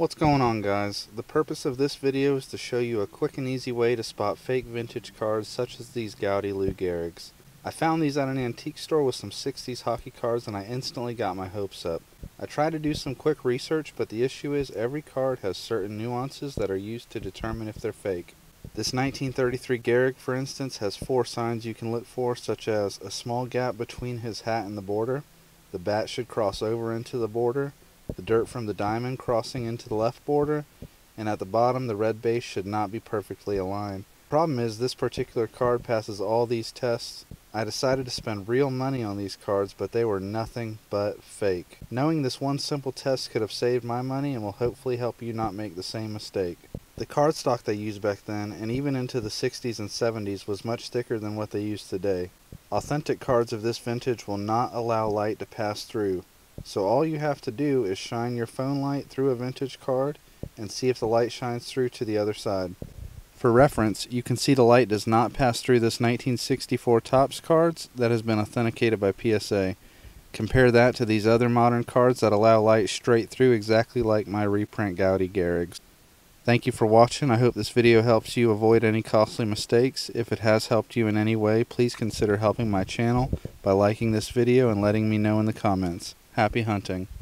What's going on guys? The purpose of this video is to show you a quick and easy way to spot fake vintage cards such as these Goudey Lou Gehrig's. I found these at an antique store with some 60s hockey cards and I instantly got my hopes up. I tried to do some quick research but the issue is every card has certain nuances that are used to determine if they're fake. This 1933 Gehrig for instance has four signs you can look for such as a small gap between his hat and the border, the bat should cross over into the border, the dirt from the diamond crossing into the left border, and at the bottom the red base should not be perfectly aligned. The problem is this particular card passes all these tests. I decided to spend real money on these cards but they were nothing but fake. Knowing this one simple test could have saved my money and will hopefully help you not make the same mistake. The cardstock they used back then and even into the 60s and 70s was much thicker than what they use today. Authentic cards of this vintage will not allow light to pass through so all you have to do is shine your phone light through a vintage card and see if the light shines through to the other side. For reference, you can see the light does not pass through this 1964 Topps cards that has been authenticated by PSA. Compare that to these other modern cards that allow light straight through exactly like my reprint Goudey Gehrig's. Thank you for watching. I hope this video helps you avoid any costly mistakes. If it has helped you in any way, please consider helping my channel by liking this video and letting me know in the comments. Happy hunting.